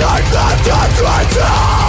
Life after 20